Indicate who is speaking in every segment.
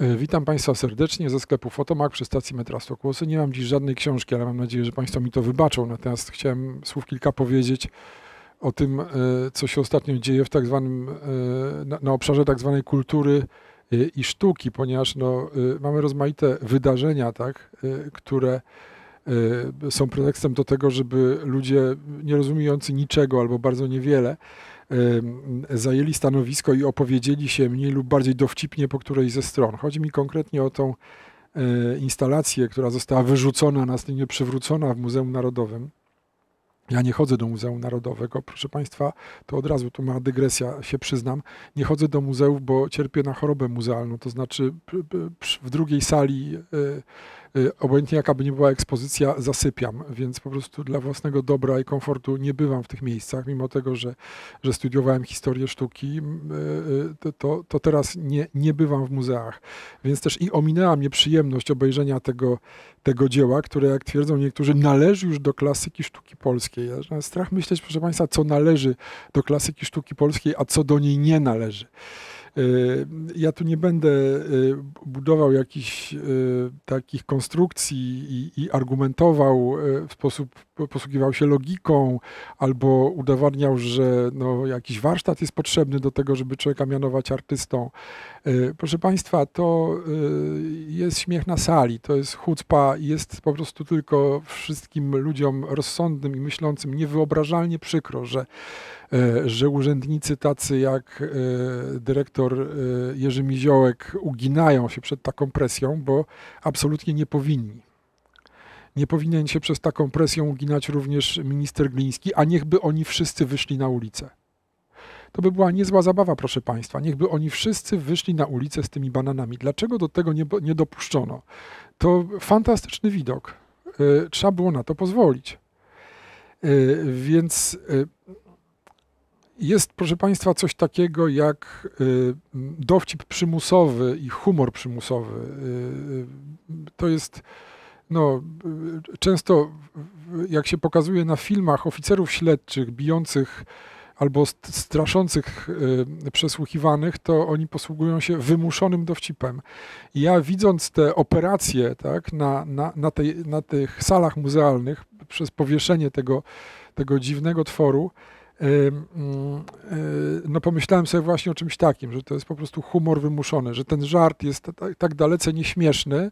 Speaker 1: E, witam Państwa serdecznie ze sklepu Fotomak przy stacji metra Stokłosy. Nie mam dziś żadnej książki, ale mam nadzieję, że Państwo mi to wybaczą. Natomiast chciałem słów kilka powiedzieć o tym, e, co się ostatnio dzieje w tak zwanym, e, na obszarze tak zwanej kultury i sztuki, ponieważ no, mamy rozmaite wydarzenia, tak, które są pretekstem do tego, żeby ludzie nie rozumiejący niczego albo bardzo niewiele zajęli stanowisko i opowiedzieli się mniej lub bardziej dowcipnie po którejś ze stron. Chodzi mi konkretnie o tą e, instalację, która została wyrzucona, następnie przywrócona w Muzeum Narodowym. Ja nie chodzę do Muzeum Narodowego, proszę Państwa, to od razu tu ma dygresja, się przyznam. Nie chodzę do muzeów, bo cierpię na chorobę muzealną, to znaczy w drugiej sali e, obojętnie jaka by nie była ekspozycja, zasypiam, więc po prostu dla własnego dobra i komfortu nie bywam w tych miejscach, mimo tego, że, że studiowałem historię sztuki, y, y, to, to teraz nie, nie bywam w muzeach. Więc też i ominęła mnie przyjemność obejrzenia tego, tego dzieła, które jak twierdzą niektórzy należy już do klasyki sztuki polskiej. Ja strach myśleć, proszę Państwa, co należy do klasyki sztuki polskiej, a co do niej nie należy. Y, ja tu nie będę y, budował jakichś y, takich konstrukcji i, i argumentował w sposób, posługiwał się logiką albo udowadniał, że no, jakiś warsztat jest potrzebny do tego, żeby człowieka mianować artystą. Proszę Państwa, to jest śmiech na sali, to jest chucpa, jest po prostu tylko wszystkim ludziom rozsądnym i myślącym niewyobrażalnie przykro, że E, że urzędnicy tacy jak e, dyrektor e, Jerzy Miziołek uginają się przed taką presją, bo absolutnie nie powinni. Nie powinien się przez taką presją uginać również minister Gliński, a niechby oni wszyscy wyszli na ulicę. To by była niezła zabawa, proszę Państwa. Niechby oni wszyscy wyszli na ulicę z tymi bananami. Dlaczego do tego nie, nie dopuszczono? To fantastyczny widok. Trzeba było na to pozwolić. Więc jest, proszę Państwa, coś takiego jak dowcip przymusowy i humor przymusowy. To jest no, często, jak się pokazuje na filmach oficerów śledczych bijących albo straszących przesłuchiwanych, to oni posługują się wymuszonym dowcipem. Ja widząc te operacje tak, na, na, na, tej, na tych salach muzealnych przez powieszenie tego, tego dziwnego tworu, y, no pomyślałem sobie właśnie o czymś takim, że to jest po prostu humor wymuszony, że ten żart jest tak dalece nieśmieszny,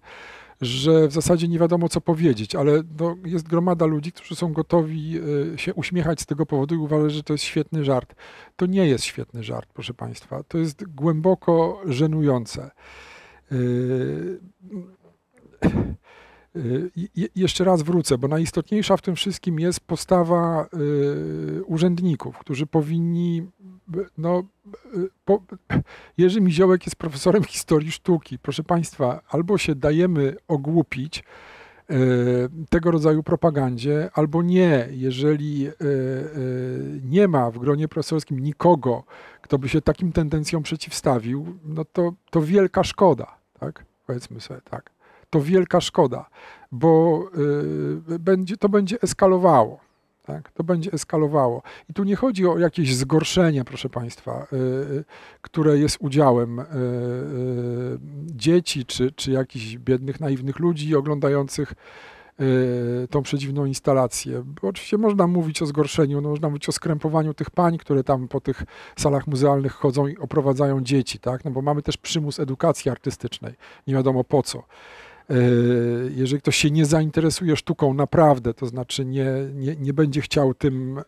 Speaker 1: że w zasadzie nie wiadomo co powiedzieć, ale no, jest gromada ludzi, którzy są gotowi y, się uśmiechać z tego powodu i uważać, że to jest świetny żart. To nie jest świetny żart, proszę Państwa. To jest głęboko żenujące. Y, Y, jeszcze raz wrócę, bo najistotniejsza w tym wszystkim jest postawa y, urzędników, którzy powinni. No, y, po, Jerzy Miziołek jest profesorem historii sztuki. Proszę Państwa, albo się dajemy ogłupić tego rodzaju propagandzie, albo nie. Jeżeli nie ma w gronie profesorskim nikogo, kto by się takim tendencjom przeciwstawił, no to, to wielka szkoda, tak? Powiedzmy sobie tak to wielka szkoda, bo y, będzie, to będzie eskalowało. Tak? To będzie eskalowało. I tu nie chodzi o jakieś zgorszenie, proszę Państwa, y, y, które jest udziałem dzieci czy, czy jakichś biednych, naiwnych ludzi oglądających tą przedziwną instalację. Bo oczywiście można mówić o zgorszeniu, no można mówić o skrępowaniu tych pań, które tam po tych salach muzealnych chodzą i oprowadzają dzieci, tak? No bo mamy też przymus edukacji artystycznej, nie wiadomo po co. E, jeżeli ktoś się nie zainteresuje sztuką naprawdę, to znaczy nie, nie, nie będzie chciał tym, e,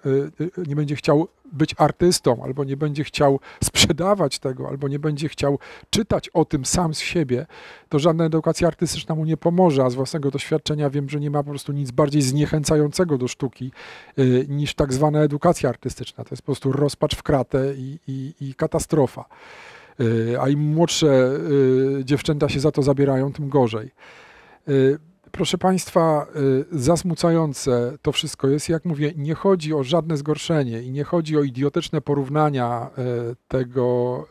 Speaker 1: e, nie będzie chciał być artystą, albo nie będzie chciał sprzedawać tego, albo nie będzie chciał czytać o tym sam z siebie, to żadna edukacja artystyczna mu nie pomoże, a z własnego doświadczenia wiem, że nie ma po prostu nic bardziej zniechęcającego do sztuki niż tak zwana edukacja artystyczna. To jest po prostu rozpacz w kratę i, i, i katastrofa. Y, a im młodsze y, dziewczęta się za to zabierają, tym gorzej. Y, proszę Państwa, zasmucające to wszystko jest. Jak mówię, nie chodzi o żadne zgorszenie i nie chodzi o idiotyczne porównania tego,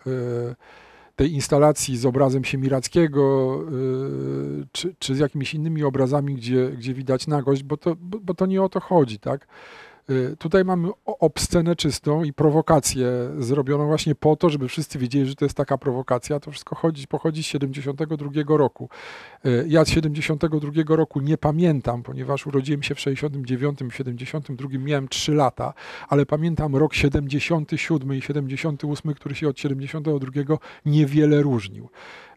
Speaker 1: tej instalacji z obrazem Siemirackiego czy, czy z jakimiś innymi obrazami, gdzie, gdzie widać nagość, bo to, bo, bo to nie o to chodzi. Tak? Y, tutaj mamy obscenę czystą i prowokację zrobioną właśnie po to, żeby wszyscy wiedzieli, że to jest taka prowokacja. To wszystko chodzi, pochodzi z 72 roku. Y, ja z 72 roku nie pamiętam, ponieważ urodziłem się w 69, w 72 miałem 3 lata, ale pamiętam rok 77 i 78, który się od 72 niewiele różnił.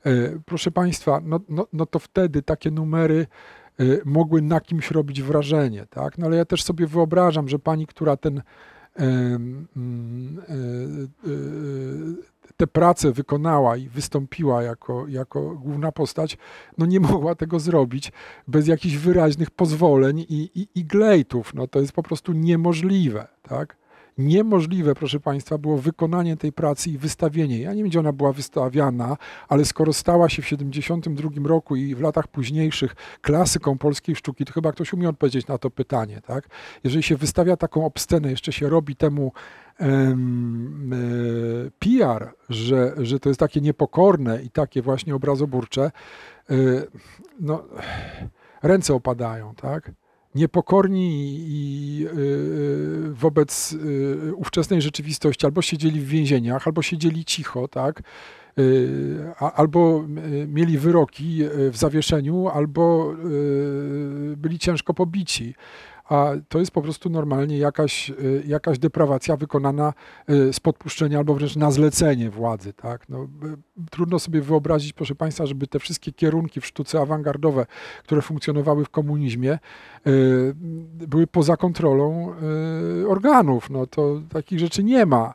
Speaker 1: Y, proszę Państwa, no, no, no to wtedy takie numery mogły na kimś robić wrażenie, tak? No ale ja też sobie wyobrażam, że pani, która ten mm, y, y, tę pracę wykonała i wystąpiła jako, jako główna postać, no nie mogła tego zrobić bez jakichś wyraźnych pozwoleń i, i, i glejtów. No to jest po prostu niemożliwe, tak? Niemożliwe, proszę Państwa, było wykonanie tej pracy i wystawienie. Ja nie wiem, gdzie ona była wystawiana, ale skoro stała się w 1972 roku i w latach późniejszych klasyką polskiej sztuki, to chyba ktoś umie odpowiedzieć na to pytanie. Tak? Jeżeli się wystawia taką obscenę, jeszcze się robi temu e, PR, że, że to jest takie niepokorne i takie właśnie obrazoburcze, e, no, ręce opadają, tak? Niepokorni i y, y, wobec y, ówczesnej rzeczywistości albo siedzieli w więzieniach, albo siedzieli cicho, tak? Albo mieli wyroki w zawieszeniu, albo byli ciężko pobici a to jest po prostu normalnie jakaś, y, jakaś deprawacja wykonana y, z podpuszczenia albo wręcz na zlecenie władzy. Tak? No, trudno sobie wyobrazić, proszę Państwa, żeby te wszystkie kierunki w sztuce awangardowe, które funkcjonowały w komunizmie, y, były poza kontrolą organów. No, to takich rzeczy nie ma.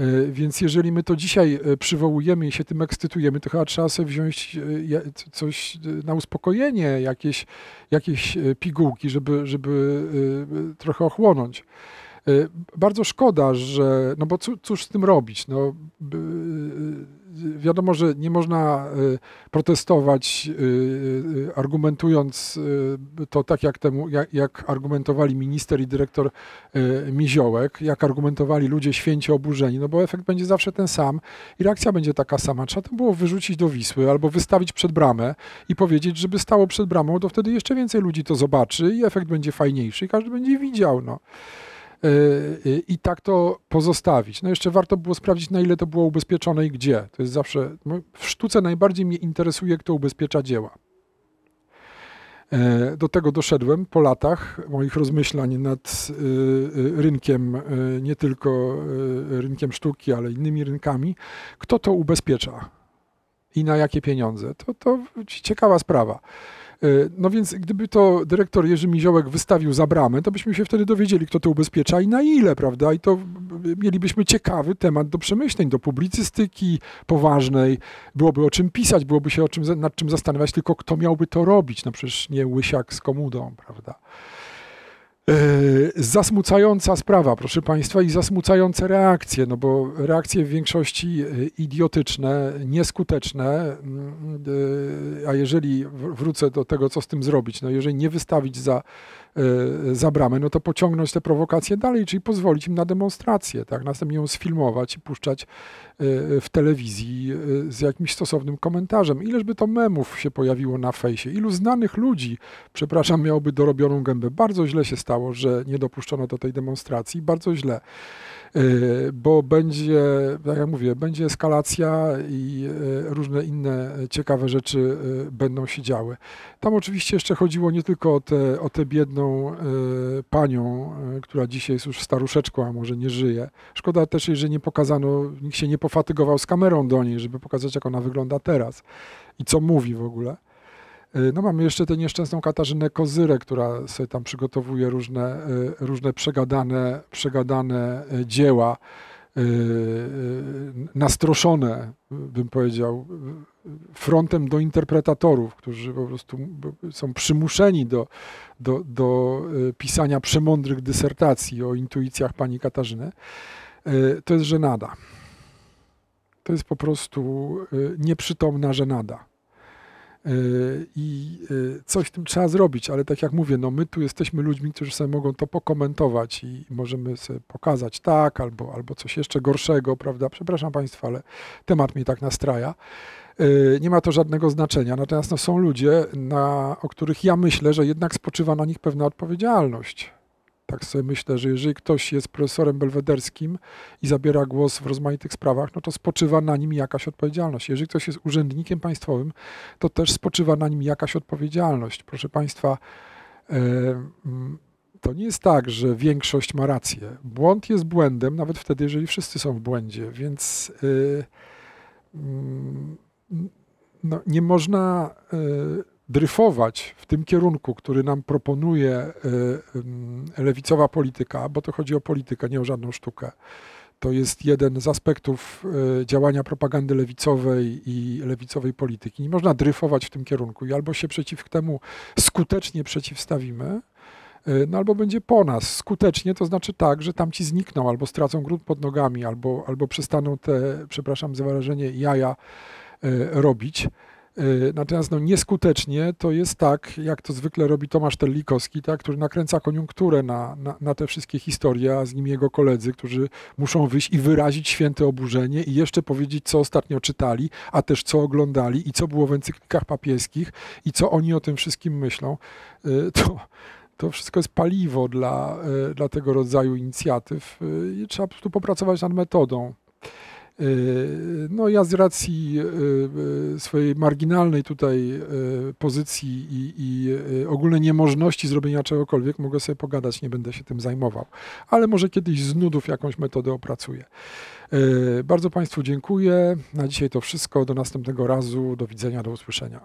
Speaker 1: E, więc jeżeli my to dzisiaj e, przywołujemy i się tym ekscytujemy, to chyba trzeba sobie wziąć e, coś na uspokojenie, jakieś, jakieś pigułki, żeby, żeby trochę ochłonąć. Bardzo szkoda, że, no bo cóż z tym robić? No, wiadomo, że nie można y, protestować y, y, argumentując to tak, jak, temu, jak, jak argumentowali minister i dyrektor Miziołek, jak argumentowali ludzie święcie oburzeni, no bo efekt będzie zawsze ten sam i reakcja będzie taka sama. Trzeba to było wyrzucić do Wisły albo wystawić przed bramę i powiedzieć, żeby stało przed bramą, to wtedy jeszcze więcej ludzi to zobaczy i efekt będzie fajniejszy i każdy będzie widział. No. Y, i tak to pozostawić. No jeszcze warto było sprawdzić, na ile to było ubezpieczone i gdzie. To jest zawsze, no, w sztuce najbardziej mnie interesuje, kto ubezpiecza dzieła. E, do tego doszedłem po latach moich rozmyślań nad y, y, rynkiem, nie tylko rynkiem sztuki, ale innymi rynkami. Kto to ubezpiecza i na jakie pieniądze? To, to ciekawa sprawa. E, no więc gdyby to dyrektor Jerzy Miziołek wystawił za bramę, to byśmy się wtedy dowiedzieli, kto to ubezpiecza i na ile, prawda? I to mielibyśmy ciekawy temat do przemyśleń, do publicystyki poważnej. Byłoby o czym pisać, byłoby się o czym, nad czym zastanawiać, tylko kto miałby to robić? No przecież nie łysiak z komudą, prawda? E, zasmucająca sprawa, proszę Państwa, i zasmucające reakcje, no bo reakcje w większości e, idiotyczne, nieskuteczne, mm, e, a jeżeli wrócę do tego, co z tym zrobić, no jeżeli nie wystawić za za bramę, no to pociągnąć te prowokacje dalej, czyli pozwolić im na demonstrację, tak? następnie ją sfilmować i puszczać w telewizji e, z jakimś stosownym komentarzem. Ileż by to memów się pojawiło na fejsie, ilu znanych ludzi, przepraszam, miałoby dorobioną gębę. Bardzo źle się stało, że nie dopuszczono do tej demonstracji, bardzo źle. Y, bo będzie, tak jak mówię, będzie eskalacja i y, różne inne ciekawe rzeczy y, będą się działy. Tam oczywiście jeszcze chodziło nie tylko o tę o biedną panią, która dzisiaj jest już staruszeczką, a może nie żyje. Szkoda też, że nie pokazano, nikt się nie pofatygował z kamerą do niej, żeby pokazać, jak ona wygląda teraz i co mówi w ogóle. Y, no mamy jeszcze tę nieszczęsną Katarzynę Kozyrę, która sobie tam przygotowuje różne, y, różne przegadane, przegadane y, dzieła, nastroszone, bym powiedział, frontem do interpretatorów, którzy po prostu są przymuszeni do, do, do pisania przemądrych dysertacji o intuicjach pani Katarzyny. To jest żenada. To jest po prostu nieprzytomna żenada. E, i e, coś z tym trzeba zrobić, ale tak jak mówię, no my tu jesteśmy ludźmi, którzy sobie mogą to pokomentować i możemy sobie pokazać tak, albo, albo coś jeszcze gorszego, prawda? Przepraszam Państwa, ale temat mnie tak nastraja. E, nie ma to żadnego znaczenia, natomiast no, są ludzie, na, o których ja myślę, że jednak spoczywa na nich pewna odpowiedzialność Tak sobie myślę, że jeżeli ktoś jest profesorem belwederskim i zabiera głos w rozmaitych sprawach, no to spoczywa na nim jakaś odpowiedzialność. Jeżeli ktoś jest urzędnikiem państwowym, to też spoczywa na nim jakaś odpowiedzialność. Proszę Państwa, to nie jest tak, że większość ma rację. Błąd jest błędem, nawet wtedy, jeżeli wszyscy są w błędzie, więc y, mm, no, nie można y, dryfować w tym kierunku, który nam proponuje y, lewicowa polityka, bo to chodzi o politykę, nie o żadną sztukę. To jest jeden z aspektów działania propagandy lewicowej i lewicowej polityki. Nie można dryfować w tym kierunku i albo się przeciw temu skutecznie przeciwstawimy, E, no albo będzie po nas skutecznie, to znaczy tak, że tamci znikną, albo stracą grunt pod nogami, albo, albo przestaną te, przepraszam za wyrażenie, jaja e, robić. E, natomiast no, nieskutecznie to jest tak, jak to zwykle robi Tomasz Terlikowski, tak, który nakręca koniunkturę na, na, na, te wszystkie historie, a z nim jego koledzy, którzy muszą wyjść i wyrazić święte oburzenie i jeszcze powiedzieć, co ostatnio czytali, a też co oglądali i co było w encyklikach papieskich i co oni o tym wszystkim myślą. To, to wszystko jest paliwo dla, e, dla tego rodzaju inicjatyw i trzeba po prostu popracować nad metodą. E, no ja z racji swojej marginalnej tutaj pozycji i, i ogólnej niemożności zrobienia czegokolwiek mogę sobie pogadać, nie będę się tym zajmował. Ale może kiedyś z nudów jakąś metodę opracuję. Bardzo Państwu dziękuję. Na dzisiaj to wszystko. Do następnego razu. Do widzenia, do usłyszenia.